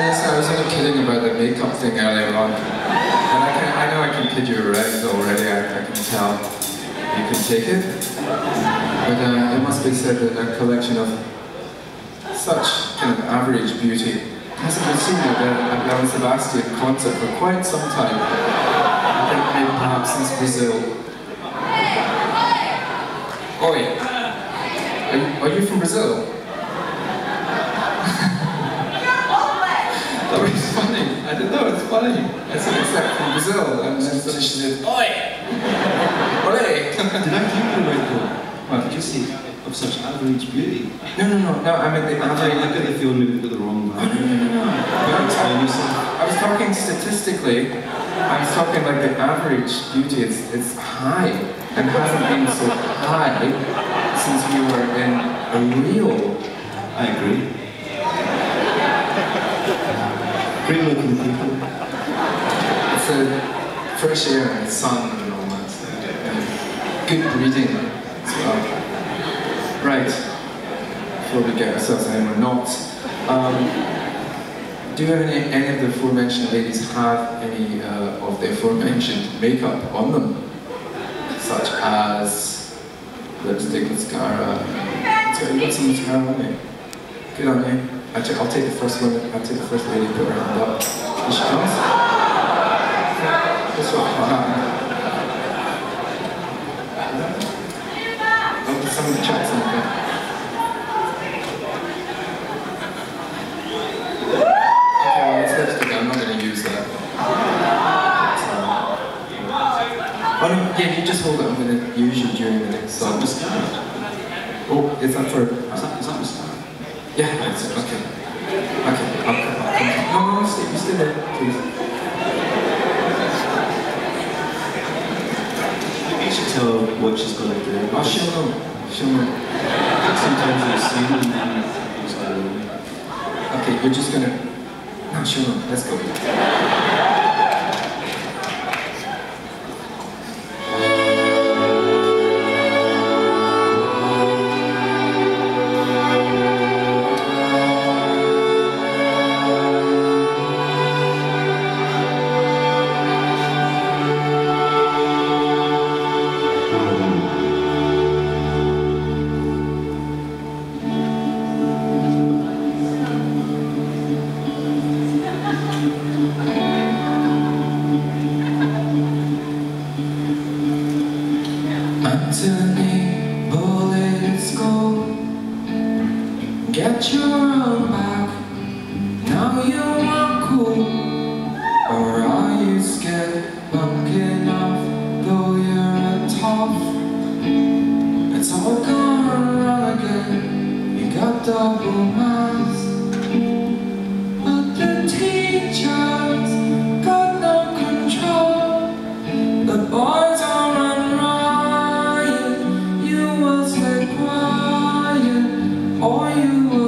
yes, I was only kidding about the makeup thing earlier on. And I, can, I know I can kid you around already, I, I can tell. You can take it. But uh, it must be said that a collection of such kind of average beauty hasn't been seen at the Belle Sebastian concert for quite some time. I think maybe perhaps since Brazil. Oi! You, are you from Brazil? That was funny. I didn't know, it's funny. I said, except from Brazil. And then suddenly she said, Oi! Ole! Did I think you right though? Well, did you say of such average beauty? No, no, no, no, I meant the I, average. I got the feeling maybe got the wrong No, man. Oh, no, no, no. But explain yourself. I was talking statistically. I was talking like the average beauty is it's high and hasn't been so high since we were in a real. I agree. Great looking people. Fresh air and sun and all that. And good breathing. as well. Right. Before we get ourselves anywhere not. Um, do any, any of the aforementioned ladies have any uh, of the aforementioned makeup on them? Such as lipstick, mascara. So you got some mascara on you? Good on you. I'll take the first one. I'll take the first lady. Put her hand up. Here she comes. One. Oh, some of the chats in the. Okay, well, it's lipstick. I'm not going to use that. So- Oh yeah, you just hold it. I'm to use you during the next song. Oh, that for? Mascara? Yeah, that's it. Okay. Okay. I'll, come. No, no, no, stay, stay there, please. You should tell her what she's to do. Oh, she'll know. She'll know. Sometimes they assume and then it's like, Okay, you're just gonna. No, she'll know. Let's go. It's all gone wrong again. You got double minds. But the teachers got no control. The boys are run riot. You will stay quiet, or you